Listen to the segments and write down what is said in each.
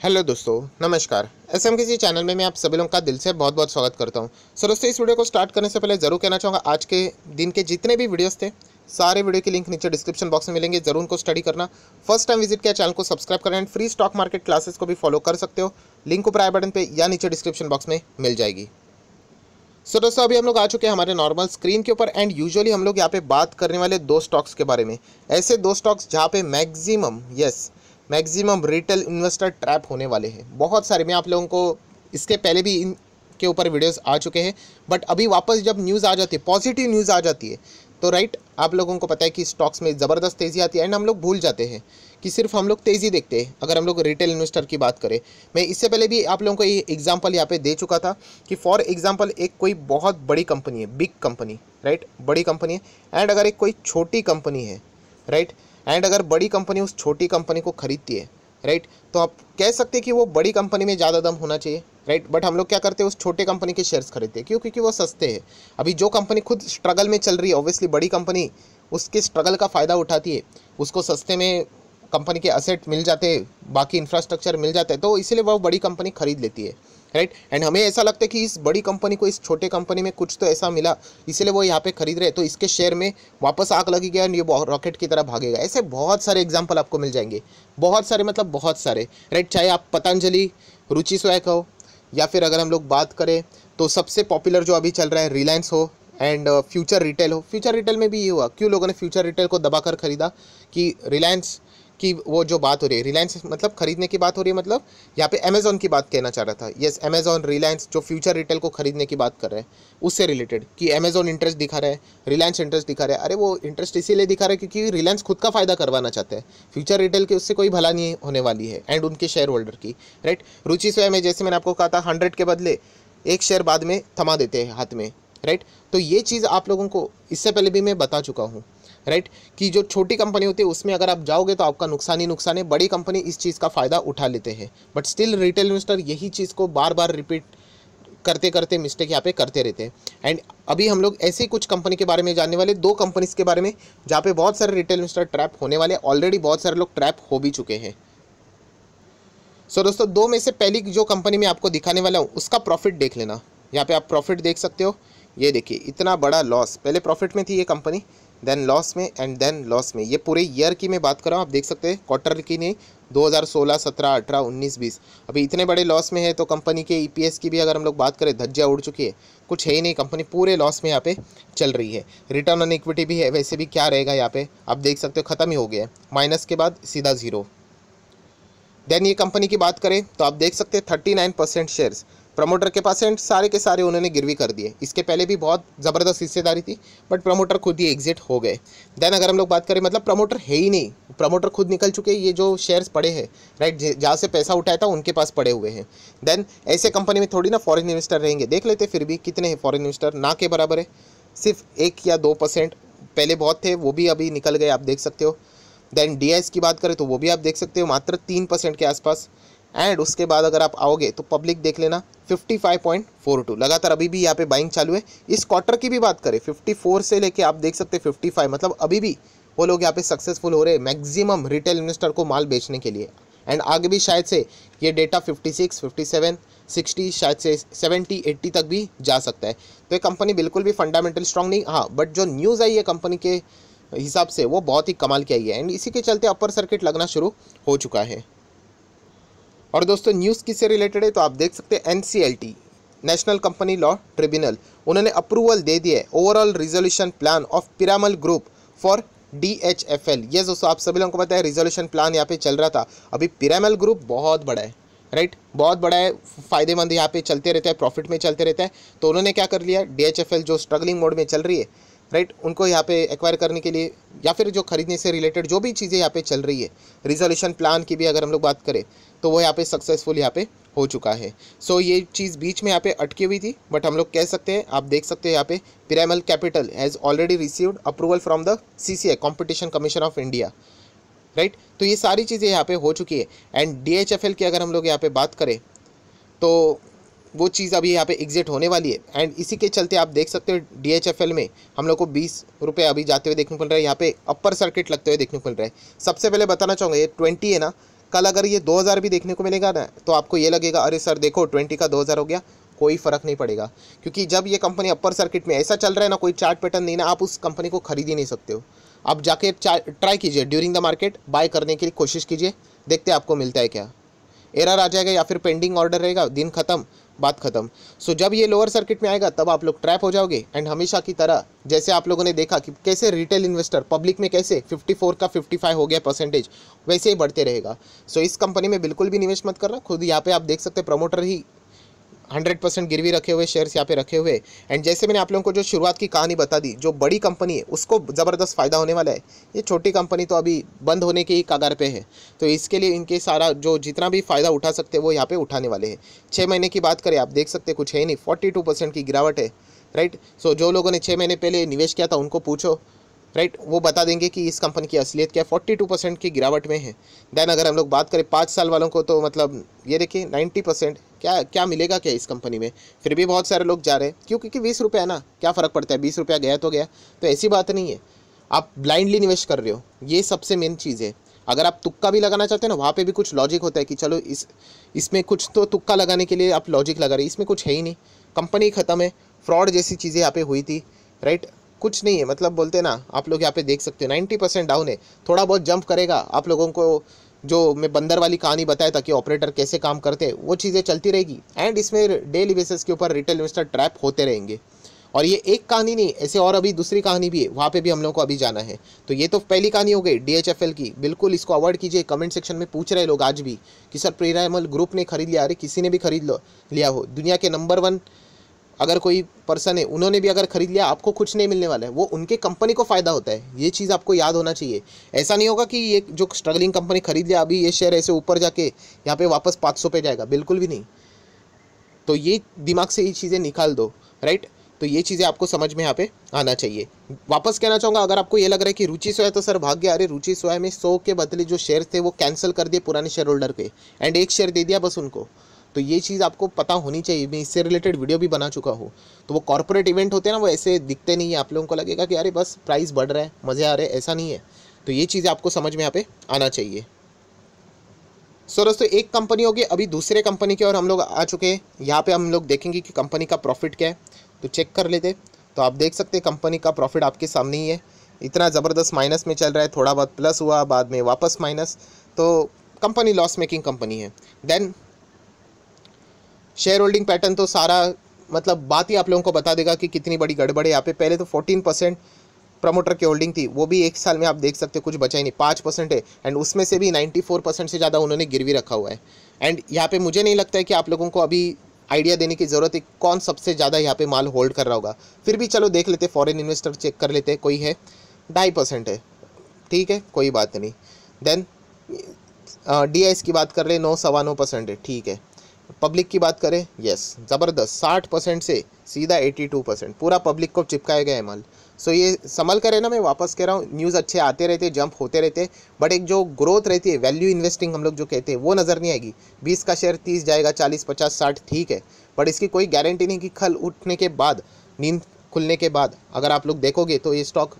Hello दोस्तों, नमस्कार। S M किसी चैनल में मैं आप सभी लोगों का दिल से बहुत बहुत स्वागत करता हूँ। सर दोस्तों, इस वीडियो को स्टार्ट करने से पहले ज़रूर कहना चाहूँगा, आज के दिन के जितने भी वीडियोस थे, सारे वीडियो के लिंक नीचे डिस्क्रिप्शन बॉक्स में मिलेंगे, ज़रूर उनको स्टडी करना। फ़र्स्ट टाइम विज़िट किया, चैनल को सब्सक्राइब करना, and free stock market classes को भी फॉलो कर सकते हो। लिंक ऊपर आई बटन पर या नीचे डिस्क्रिप्शन बॉक्स में मिल जाएगी। सो दोस्तों, अभी हम लोग आ चुके हैं हमारे नॉर्मल स्क्रीन के ऊपर, एंड यूजुअली हम लोग यहाँ पे बात करने वाले दो स्टॉक्स के बारे में। ऐसे दो स्टॉक्स जहाँ पे maximum, yes maximum retail investor trap होने वाले हैं। बहुत सारे, मैं आप लोगों को इसके पहले भी इन के ऊपर वीडियोस आ चुके हैं बट अभी वापस जब न्यूज़ आ जाती है पॉजिटिव न्यूज़ आ जाती है तो राइट आप लोगों को पता है कि स्टॉक्स में ज़बरदस्त तेज़ी आती है एंड हम लोग भूल जाते हैं कि सिर्फ़ हम लोग तेज़ी देखते हैं। अगर हम लोग रिटेल इन्वेस्टर की बात करें, मैं इससे पहले भी आप लोगों को ये एग्जांपल यहाँ पे दे चुका था कि फॉर एग्जांपल एक कोई बहुत बड़ी कंपनी है बिग कंपनी राइट बड़ी कंपनी है एंड अगर एक कोई छोटी कंपनी है राइट एंड अगर बड़ी कंपनी उस छोटी कंपनी को खरीदती है राइट तो आप कह सकते हैं कि वो बड़ी कंपनी में ज़्यादा दम होना चाहिए राइट बट हम लोग क्या करते हैं, उस छोटे कंपनी के शेयर्स खरीदते हैं। क्यों? क्योंकि वो सस्ते हैं। अभी जो कंपनी खुद स्ट्रगल में चल रही है ऑब्वियसली बड़ी कंपनी उसके स्ट्रगल का फ़ायदा उठाती है। उसको सस्ते में कंपनी के असेट मिल जाते बाकी इंफ्रास्ट्रक्चर मिल जाता है तो इसीलिए वह बड़ी कंपनी खरीद लेती है। राइट एंड हमें ऐसा लगता है कि इस बड़ी कंपनी को, इस छोटे कंपनी में कुछ तो ऐसा मिला, इसीलिए वो यहाँ पे खरीद रहे तो इसके शेयर में वापस आग लगी गया ये रॉकेट की तरह भागेगा। ऐसे बहुत सारे एग्ज़ाम्पल आपको मिल जाएँगे। बहुत सारे मतलब बहुत सारे। राइट चाहे आप पतंजलि, रुचि स्वैक हो, या फिर अगर हम लोग बात करें तो सबसे पॉपुलर जो अभी चल रहा है रिलायंस हो एंड फ्यूचर रिटेल हो। फ्यूचर रिटेल में भी ये हुआ। क्यों लोगों ने फ्यूचर रिटेल को दबाकर खरीदा कि रिलायंस की वो जो बात हो रही है रिलायंस मतलब खरीदने की बात हो रही है मतलब? यहाँ पे अमेजोन की बात कहना चाह रहा था? यस अमेजोन रिलायंस जो फ्यूचर रिटेल को खरीदने की बात कर रहे हैं, उससे रिलेटेड कि अमेजोन इंटरेस्ट दिखा रहा है रिलायंस इंटरेस्ट दिखा रहा है। अरे, वो इंटरेस्ट इसीलिए दिखा रहा है क्योंकि रिलायंस खुद का फ़ायदा करवाना चाहते हैं। फ्यूचर रिटेल की उससे कोई भला नहीं होने वाली है एंड उनके शेयर होल्डर की राइट रुचि स्वयं में जैसे मैंने आपको कहा था हंड्रेड के बदले एक शेयर बाद में थमा देते हैं हाथ में राइट तो ये चीज़ आप लोगों को, इससे पहले भी मैं बता चुका हूँ। राइट कि जो छोटी कंपनी होती है उसमें अगर आप जाओगे तो आपका नुकसान ही नुकसान है। बड़ी कंपनी इस चीज़ का फ़ायदा उठा लेते हैं। बट स्टिल रिटेल इन्वेस्टर यही चीज़ को बार बार रिपीट करते करते मिस्टेक यहाँ पे करते रहते हैं। एंड अभी हम लोग ऐसे कुछ कंपनी के बारे में जानने वाले दो कंपनीज़ के बारे में जहाँ पे बहुत सारे रिटेल इन्वेस्टर ट्रैप होने वाले ऑलरेडी बहुत सारे लोग ट्रैप हो भी चुके हैं। सो so, दोस्तों दो में से पहली जो कंपनी मैं आपको दिखाने वाला हूँ उसका प्रॉफिट देख लेना। यहाँ पे आप प्रॉफिट देख सकते हो। ये देखिए इतना बड़ा लॉस पहले प्रॉफिट में थी ये कंपनी देन लॉस में एंड देन लॉस में। ये पूरे ईयर की मैं बात कर रहा हूँ आप देख सकते हैं क्वार्टर की नहीं 2016, 17, 18, 19, 20 अभी इतने बड़े लॉस में है तो कंपनी के ईपीएस की भी अगर हम लोग बात करें धज्जिया उड़ चुकी है। कुछ है ही नहीं कंपनी पूरे लॉस में यहाँ पे चल रही है। रिटर्न ऑन इक्विटी भी है वैसे भी क्या रहेगा यहाँ पे? आप देख सकते हो ख़त्म ही हो गया है। माइनस के बाद सीधा ज़ीरो देन ये कंपनी की बात करें तो आप देख सकते हैं thirty nine percent shares promoter के पास एंड सारे के सारे उन्होंने गिरवी कर दिए। इसके पहले भी बहुत ज़बरदस्त हिस्सेदारी थी बट प्रमोटर खुद ही एग्जिट हो गए। देन अगर हम लोग बात करें मतलब प्रमोटर है ही नहीं। प्रमोटर खुद निकल चुके, ये जो शेयर्स पड़े हैं राइट जहाँ से पैसा उठाया था, उनके पास पड़े हुए हैं। देन ऐसे कंपनी में थोड़ी ना फॉरन इन्वेस्टर रहेंगे। देख लेते फिर भी कितने हैं फॉरन इन्वेस्टर ना के बराबर है। सिर्फ़ एक या दो परसेंट पहले बहुत थे, वो भी अभी निकल गए, आप देख सकते हो। देन डी की बात करें तो वो भी आप देख सकते हो, मात्र तीन परसेंट के आसपास। एंड उसके बाद अगर आप आओगे तो पब्लिक देख लेना 55.42 लगातार अभी भी यहाँ पे बाइंग चालू है। इस क्वार्टर की भी बात करें 54 से लेके आप देख सकते हैं 55 मतलब अभी भी वो लोग यहाँ पे सक्सेसफुल हो रहे हैं मैक्सिमम रिटेल इन्वेस्टर को माल बेचने के लिए। एंड आगे भी शायद से ये डेटा 56, 57, 60 शायद से 70, 80 तक भी जा सकता है। तो ये कंपनी बिल्कुल भी फंडामेंटल स्ट्रॉन्ग नहीं हाँ बट जो न्यूज़ आई है कंपनी के हिसाब से वो बहुत ही कमाल की आई है। एंड इसी के चलते अपर सर्किट लगना शुरू हो चुका है। और दोस्तों न्यूज़ किससे रिलेटेड है? तो आप देख सकते हैं NCLT national company law tribunal उन्होंने अप्रूवल दे दिए overall resolution plan of Piramal group for D H F L ये दोस्तों, आप सभी लोगों को पता है रिजोल्यूशन प्लान यहाँ पे चल रहा था। अभी पिरामल ग्रुप बहुत बड़ा है राइट बहुत बड़ा है, फ़ायदेमंद यहाँ पे चलते रहता है प्रॉफिट में चलते रहता है। तो उन्होंने क्या कर लिया? डी एच एफ़ एल जो स्ट्रगलिंग मोड में चल रही है राइट उनको यहाँ पे एक्वायर करने के लिए या फिर जो खरीदने से रिलेटेड जो भी चीज़ें यहाँ पे चल रही है रिजोल्यूशन प्लान की भी अगर हम लोग बात करें तो वो यहाँ पे सक्सेसफुल यहाँ पे हो चुका है। सो so, ये चीज़ बीच में यहाँ पे अटकी हुई थी बट हम लोग कह सकते हैं आप देख सकते हैं यहाँ पे Piramal capital has already received approval from the C C I competition commission of India right तो ये सारी चीज़ें यहाँ पे हो चुकी है। And D H F L की अगर हम लोग यहाँ पे बात करें तो वो चीज़ अभी यहाँ पे एग्जिट होने वाली है। एंड इसी के चलते आप देख सकते हो डीएचएफएल में हम लोग को बीस रुपये अभी जाते हुए देखने को मिल रहा है। यहाँ पे अपर सर्किट लगते हुए देखने को मिल रहा है। सबसे पहले बताना चाहूँगा ये ट्वेंटी है ना? कल अगर ये 2000 भी देखने को मिलेगा ना तो आपको ये लगेगा, अरे सर देखो 20 का 2000 हो गया, कोई फ़र्क नहीं पड़ेगा। क्योंकि जब ये कंपनी अपर सर्किट में, ऐसा चल रहा है ना, कोई चार्ट पैटर्न नहीं ना, आप उस कंपनी को खरीद ही नहीं सकते हो। आप जाके ट्राई कीजिए, ड्यूरिंग द मार्केट, बाय करने की कोशिश कीजिए, देखते आपको मिलता है क्या। एरर आ जाएगा या फिर पेंडिंग ऑर्डर रहेगा, दिन खत्म बात खत्म। सो so, जब ये लोअर सर्किट में आएगा तब आप लोग ट्रैप हो जाओगे। एंड हमेशा की तरह जैसे आप लोगों ने देखा कि कैसे रिटेल इन्वेस्टर पब्लिक में कैसे 54 का 55 हो गया परसेंटेज वैसे ही बढ़ते रहेगा। सो so, इस कंपनी में बिल्कुल भी निवेश मत कर करना। खुद यहाँ पे आप देख सकते प्रमोटर ही हंड्रेड परसेंट गिरवी रखे हुए शेयर्स यहाँ पे रखे हुए। एंड जैसे मैंने आप लोगों को जो शुरुआत की कहानी बता दी, जो बड़ी कंपनी है, उसको ज़बरदस्त फ़ायदा होने वाला है। ये छोटी कंपनी तो अभी बंद होने के ही कागार पे है। तो इसके लिए इनके सारा जो जितना भी फ़ायदा उठा सकते हैं, वो यहाँ पर उठाने वाले हैं। छः महीने की बात करें, आप देख सकते कुछ है नहीं। फोर्टी की गिरावट है राइट सो जो लोगों ने छः महीने पहले निवेश किया था, उनको पूछो राइट वो बता देंगे कि इस कंपनी की असलियत क्या फोर्टी टू परसेंट की गिरावट में है। देन अगर हम लोग बात करें पाँच साल वालों को तो मतलब ये देखिए नाइन्टी परसेंट क्या क्या मिलेगा क्या इस कंपनी में? फिर भी बहुत सारे लोग जा रहे हैं। क्यों? क्योंकि बीस रुपया ना, क्या फ़र्क पड़ता है? बीस रुपया गया तो गया। तो ऐसी बात नहीं है। आप ब्लाइंडली निवेश कर रहे हो। ये सबसे मेन चीज़ है। अगर आप तुक्का भी लगाना चाहते हैं ना, वहाँ पे भी कुछ लॉजिक होता है कि चलो इस, इसमें कुछ तो तुक्का लगाने के लिए आप लॉजिक लगा रहे इसमें कुछ है ही नहीं। कंपनी ख़त्म है। फ्रॉड जैसी चीज़ें यहाँ पे हुई थी। राइट कुछ नहीं है। मतलब बोलते ना, आप लोग यहाँ पे देख सकते हो नाइन्टी परसेंट डाउन है। थोड़ा बहुत जंप करेगा। आप लोगों को जो मैं बंदर वाली कहानी बताया था कि ऑपरेटर कैसे काम करते हैं, वो चीज़ें चलती रहेगी। एंड इसमें डेली बेसिस के ऊपर रिटेल इन्वेस्टर ट्रैप होते रहेंगे। और ये एक कहानी नहीं, ऐसे और अभी दूसरी कहानी भी है। वहाँ पे भी हम लोग को अभी जाना है। तो ये तो पहली कहानी हो गई डीएचएफएल की। बिल्कुल इसको अवॉइड कीजिए। कमेंट सेक्शन में पूछ रहे लोग आज भी कि, सर प्रीरामल ग्रुप ने खरीद लिया। अरे, किसी ने भी खरीद लो, लिया हो। दुनिया के नंबर वन अगर कोई पर्सन है, उन्होंने भी अगर खरीद लिया, आपको कुछ नहीं मिलने वाला है। वो उनके कंपनी को फ़ायदा होता है। ये चीज़ आपको याद होना चाहिए। ऐसा नहीं होगा कि ये जो स्ट्रगलिंग कंपनी खरीद लिया, अभी ये शेयर ऐसे ऊपर जाके यहाँ पे वापस पाँच सौ जाएगा। बिल्कुल भी नहीं। तो ये दिमाग से ये चीज़ें निकाल दो राइट तो ये चीज़ें आपको समझ में यहाँ पे आना चाहिए। वापस कहना चाहूँगा, अगर आपको ये लग रहा है कि रुचि सोया तो सर भाग गया अरे रुचि सोया में सौ के बदले जो शेयर थे, वो कैंसिल कर दिए पुराने शेयर होल्डर के। एंड एक शेयर दे दिया बस उनको। तो ये चीज़ आपको पता होनी चाहिए। मैं इससे रिलेटेड वीडियो भी बना चुका हूँ। तो वो कॉर्पोरेट इवेंट होते हैं ना, वो ऐसे दिखते नहीं है। आप लोगों को लगेगा कि अरे बस प्राइस बढ़ रहा है, मज़े आ रहे हैं, ऐसा नहीं है। तो ये चीज़ें आपको समझ में यहाँ पे आना चाहिए। सो दोस्तों, एक कंपनी होगी, अभी दूसरे कंपनी की और हम लोग आ चुके हैं। यहाँ पे हम लोग देखेंगे कि कंपनी का प्रॉफिट क्या है। तो चेक कर लेते। तो आप देख सकते कंपनी का प्रॉफिट आपके सामने ही है। इतना ज़बरदस्त माइनस में चल रहा है, थोड़ा बहुत प्लस हुआ, बाद में वापस माइनस तो कंपनी लॉस मेकिंग कंपनी है। देन शेयर होल्डिंग पैटर्न तो सारा मतलब बात ही आप लोगों को बता देगा कि कितनी बड़ी गड़बड़ है। यहाँ पे पहले तो फोर्टीन परसेंट प्रमोटर की होल्डिंग थी, वो भी एक साल में आप देख सकते हो, कुछ बचा ही नहीं, पाँच परसेंट है। एंड उसमें से भी नाइन्टी फोर परसेंट से ज़्यादा उन्होंने गिरवी रखा हुआ है। एंड यहाँ पे मुझे नहीं लगता है कि आप लोगों को अभी आइडिया देने की ज़रूरत है, कौन सबसे ज़्यादा यहाँ पे माल होल्ड कर रहा होगा। फिर भी चलो देख लेते फॉरेन इन्वेस्टर चेक कर लेते, कोई है, ढाई परसेंट है। ठीक है, कोई बात नहीं। देन डी की बात कर रहे, नौ सवा नौ परसेंट है। ठीक है। पब्लिक की बात करें यस ज़बरदस्त, साठ परसेंट से सीधा एटी टू परसेंट पूरा पब्लिक को चिपकाया गया है माल। सो ये संभल करे ना मैं वापस कह रहा हूँ न्यूज़ अच्छे आते रहते जंप होते रहते बट एक जो ग्रोथ रहती है वैल्यू इन्वेस्टिंग हम लोग जो कहते हैं, वो नज़र नहीं आएगी। बीस का शेयर तीस जाएगा, चालीस, पचास, साठ, ठीक है बट इसकी कोई गारंटी नहीं कि कल उठने के बाद, नींद खुलने के बाद, अगर आप लोग देखोगे तो ये स्टॉक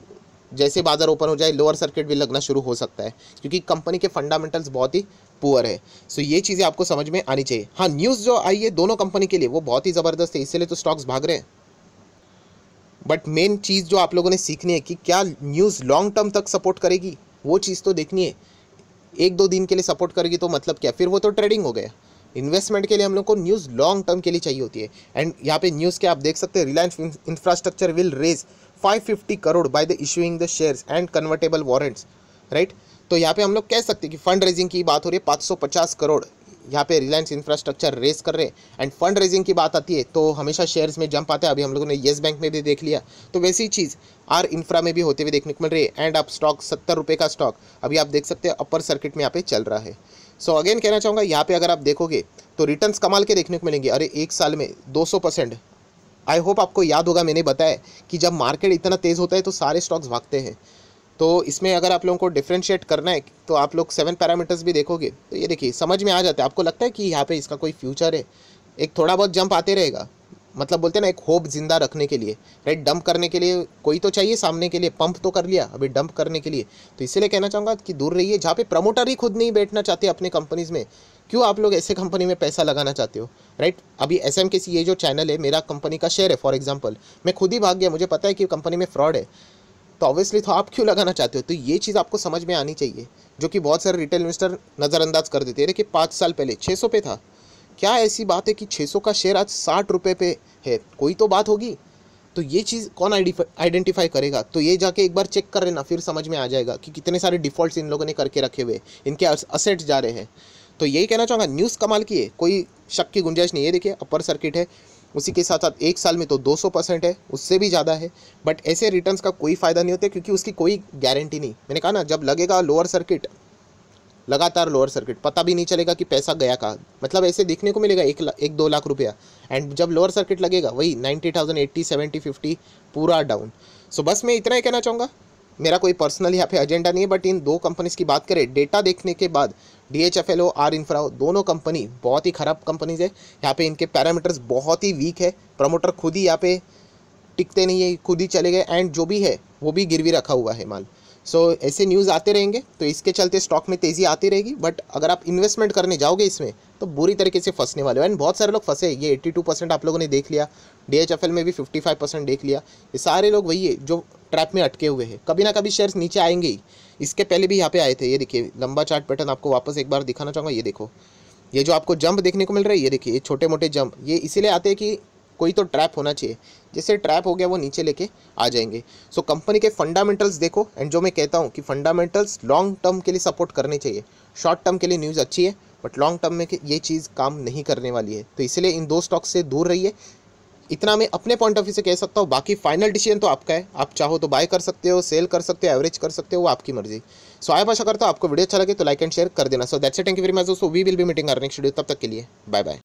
जैसे बाज़ार ओपन हो जाए लोअर सर्किट भी लगना शुरू हो सकता है, क्योंकि कंपनी के फंडामेंटल्स बहुत ही पुअर है। सो ये चीज़ें आपको समझ में आनी चाहिए। हाँ न्यूज़ जो आई है दोनों कंपनी के लिए, वो बहुत ही ज़बरदस्त है इसलिए तो स्टॉक्स भाग रहे हैं। बट मेन चीज़ जो आप लोगों ने सीखनी है कि क्या न्यूज़ लॉन्ग टर्म तक सपोर्ट करेगी, वो चीज़ तो देखनी है। एक दो दिन के लिए सपोर्ट करेगी तो मतलब क्या? फिर वो तो ट्रेडिंग हो गया। इन्वेस्टमेंट के लिए हम लोग को न्यूज़ लॉन्ग टर्म के लिए चाहिए होती है। एंड यहाँ पे न्यूज़ के आप देख सकते हैं Reliance infrastructure will raise 550 crore by the issuing the shares and convertible warrants right तो यहाँ पे हम लोग कह सकते हैं कि फंड रेजिंग की बात हो रही है 550 करोड़ यहाँ पे रिलायंस इंफ्रास्ट्रक्चर रेस कर रहे हैं। एंड फंड रेजिंग की बात आती है तो हमेशा शेयर्स में जंप आते हैं। अभी हम लोगों ने येस बैंक में भी देख लिया। तो वैसी चीज़ आर इंफ्रा में भी होते हुए देखने को मिल रही है। एंड आप स्टॉक सत्तर रुपये का स्टॉक अभी आप देख सकते हैं अपर सर्किट में यहाँ पे चल रहा है। सो so अगेन कहना चाहूँगा, यहाँ पे अगर आप देखोगे तो रिटर्न्स कमाल के देखने को मिलेंगे। अरे, एक साल में दो परसेंट आई होप आपको याद होगा, मैंने बताया कि जब मार्केट इतना तेज़ होता है तो सारे स्टॉक्स भागते हैं। तो इसमें अगर आप लोगों को डिफ्रेंशिएट करना है तो आप लोग सेवन पैरामीटर्स भी देखोगे। तो ये देखिए, समझ में आ जाता है। आपको लगता है कि यहाँ पे इसका कोई फ्यूचर है? एक थोड़ा बहुत जंप आते रहेगा। मतलब बोलते हैं ना, एक होप ज़िंदा रखने के लिए राइट डंप करने के लिए कोई तो चाहिए, सामने के लिए पंप तो कर लिया, अभी डंप करने के लिए। तो इसीलिए कहना चाहूँगा कि दूर रहिए, जहाँ पे प्रमोटर ही खुद नहीं बैठना चाहते अपने कंपनीज़ में। क्यों आप लोग ऐसे कंपनी में पैसा लगाना चाहते हो? राइट अभी एस एम के सी ये जो चैनल है, मेरा कंपनी का शेयर है फॉर एग्ज़ाम्पल मैं खुद ही भाग गया, मुझे पता है कि कंपनी में फ्रॉड है। तो ऑब्वियसली तो आप क्यों लगाना चाहते हो? तो ये चीज़ आपको समझ में आनी चाहिए, जो कि बहुत सारे रिटेल इन्वेस्टर नज़रअंदाज कर देते हैं। देखिए, पाँच साल पहले छः सौ पे था। क्या ऐसी बात है कि छः सौ का शेयर आज साठ रुपये पे है? कोई तो बात होगी। तो ये चीज़ कौन आइडेंटिफाई करेगा? तो ये जाके एक बार चेक कर लेना, फिर समझ में आ जाएगा कि कितने सारे डिफ़ॉल्ट्स इन लोगों ने करके रखे हुए इनके असेट्स जा रहे हैं। तो यही कहना चाहूँगा, न्यूज़ कमाल की है। कोई शक की गुंजाइश नहीं है। देखिए, अपर सर्किट है, उसी के साथ साथ एक साल में तो 200 परसेंट है, उससे भी ज़्यादा है। बट ऐसे रिटर्न्स का कोई फ़ायदा नहीं होता, क्योंकि उसकी कोई गारंटी नहीं। मैंने कहा ना, जब लगेगा लोअर सर्किट लगातार लोअर सर्किट पता भी नहीं चलेगा कि पैसा गया कहाँ। मतलब ऐसे देखने को मिलेगा, एक एक दो लाख रुपया। एंड जब लोअर सर्किट लगेगा, वही ninety thousand eighty seventy fifty पूरा डाउन सो बस मैं इतना ही कहना चाहूँगा। मेरा कोई पर्सनल यहाँ पे एजेंडा नहीं है बट इन दो कंपनीज़ की बात करें डेटा देखने के बाद D H F L or R infra दोनों कंपनी बहुत ही ख़राब कंपनीज़ है। यहाँ पे इनके पैरामीटर्स बहुत ही वीक है। प्रमोटर खुद ही यहाँ पे टिकते नहीं है, खुद ही चले गए एंड जो भी है, वो भी गिरवी रखा हुआ है माल। सो so, ऐसे न्यूज़ आते रहेंगे तो इसके चलते स्टॉक में तेज़ी आती रहेगी बट अगर आप इन्वेस्टमेंट करने जाओगे इसमें तो बुरी तरीके से फंसने वाले हो। एंड बहुत सारे लोग फंसे ये 82 परसेंट आप लोगों ने देख लिया। डीएचएफएल में भी 55 परसेंट देख लिया। ये सारे लोग वही है जो ट्रैप में अटके हुए हैं। कभी ना कभी शेयर्स नीचे आएँगे ही। इसके पहले भी यहाँ पे आए थे। ये देखिए लंबा चार्ट पैटर्न आपको वापस एक बार दिखाना चाहूँगा। ये देखो। ये जो आपको जंप देखने को मिल रहा है ये देखिए ये छोटे मोटे जंप ये इसीलिए आते हैं कि कोई तो ट्रैप होना चाहिए। जैसे ट्रैप हो गया वो नीचे लेके आ जाएँगे। सो so, कंपनी के फंडामेंटल्स देखो एंड जो मैं कहता हूँ कि फंडामेंटल्स लॉन्ग टर्म के लिए सपोर्ट करने चाहिए। शॉर्ट टर्म के लिए न्यूज़ अच्छी है बट लॉन्ग टर्म में ये चीज़ काम नहीं करने वाली है। तो इसलिए इन दो स्टॉक से दूर रहिए। इतना मैं अपने पॉइंट ऑफ़ व्यू से कह सकता हूँ बाकी फाइनल डिसीज़न तो आपका है। आप चाहो तो बाय कर सकते हो सेल कर सकते हो एवरेज कर सकते हो वो आपकी मर्ज़ी। सो आया आशा करता हूँ आपको वीडियो अच्छा लगे तो लाइक एंड शेयर कर देना। So that's thank you very much so we will be meeting next video तब तक के लिए बाय बाय